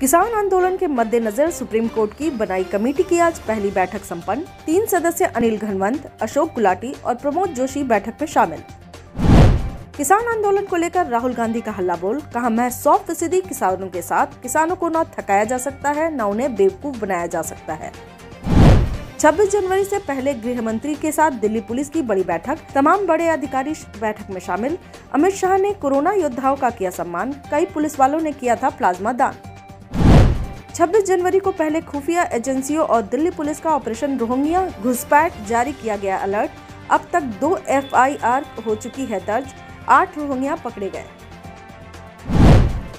किसान आंदोलन के मद्देनजर सुप्रीम कोर्ट की बनाई कमेटी की आज पहली बैठक संपन्न। तीन सदस्य अनिल घनवंत, अशोक गुलाटी और प्रमोद जोशी बैठक में शामिल। किसान आंदोलन को लेकर राहुल गांधी का हल्ला बोल कहा, मैं सौ फ़ीसदी किसानों के साथ, किसानों को न थकाया जा सकता है, न उन्हें बेवकूफ़ बनाया जा सकता है। 26 जनवरी से पहले गृह मंत्री के साथ दिल्ली पुलिस की बड़ी बैठक, तमाम बड़े अधिकारी बैठक में शामिल। अमित शाह ने कोरोना योद्धाओं का किया सम्मान, कई पुलिस वालों ने किया था प्लाज्मा दान। 26 जनवरी को पहले खुफिया एजेंसियों और दिल्ली पुलिस का ऑपरेशन रोहिंग्या घुसपैठ जारी किया गया अलर्ट। अब तक दो एफआईआर हो चुकी है दर्ज। आठ रोहिंग्या पकड़े गए।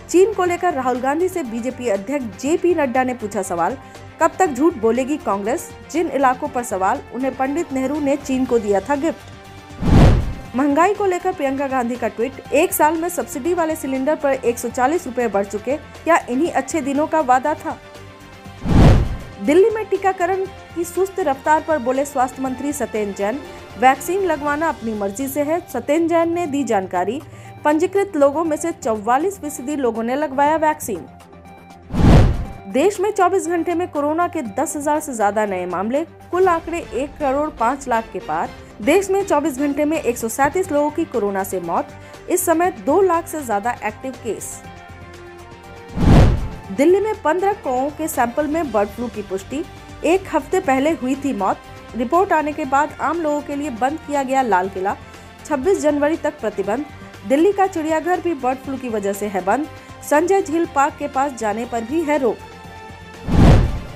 चीन को लेकर राहुल गांधी से बीजेपी अध्यक्ष जे पी नड्डा ने पूछा सवाल। कब तक झूठ बोलेगी कांग्रेस? जिन इलाकों पर सवाल, उन्हें पंडित नेहरू ने चीन को दिया था गिफ्ट। महँगाई को लेकर प्रियंका गांधी का ट्वीट, एक साल में सब्सिडी वाले सिलेंडर पर एक सौ बढ़ चुके क्या इन्हीं अच्छे दिनों का वादा था? दिल्ली में टीकाकरण की सुस्त रफ्तार पर बोले स्वास्थ्य मंत्री सत्येंद्र जैन, वैक्सीन लगवाना अपनी मर्ज़ी से है सत्येंद्र जैन ने दी जानकारी, पंजीकृत लोगों में से चौवालीस फ़ीसदी लोगों ने लगवाया वैक्सीन। देश में 24 घंटे में कोरोना के 10,000 से ज़्यादा नए मामले कुल आंकड़े एक करोड़ पाँच लाख के पार। देश में 24 घंटे में एक लोगों की कोरोना से मौत इस समय दो लाख से ज़्यादा एक्टिव केस। दिल्ली में 15 कौओं के सैंपल में बर्ड फ्लू की पुष्टि एक हफ़्ते पहले हुई थी मौत। रिपोर्ट आने के बाद आम लोगों के लिए बंद किया गया लाल किला। 26 जनवरी तक प्रतिबंध। दिल्ली का चिड़ियाघर भी बर्ड फ्लू की वजह से है बंद। संजय झील पार्क के पास जाने पर भी है रोक।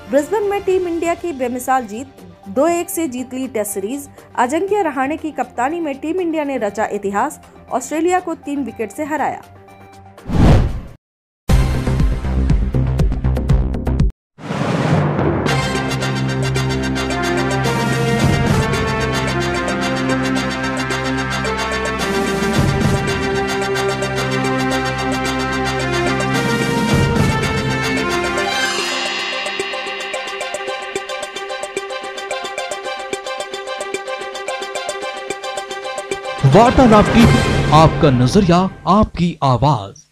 ब्रिस्बेन में टीम इंडिया की बेमिसाल जीत, दो एक से जीत ली टेस्ट सीरीज़। अजंक्य रहाणे की कप्तानी में टीम इंडिया ने रचा इतिहास, ऑस्ट्रेलिया को तीन विकेट से हराया। वार्तालाप टीवी आपका नज़रिया आपकी आवाज़।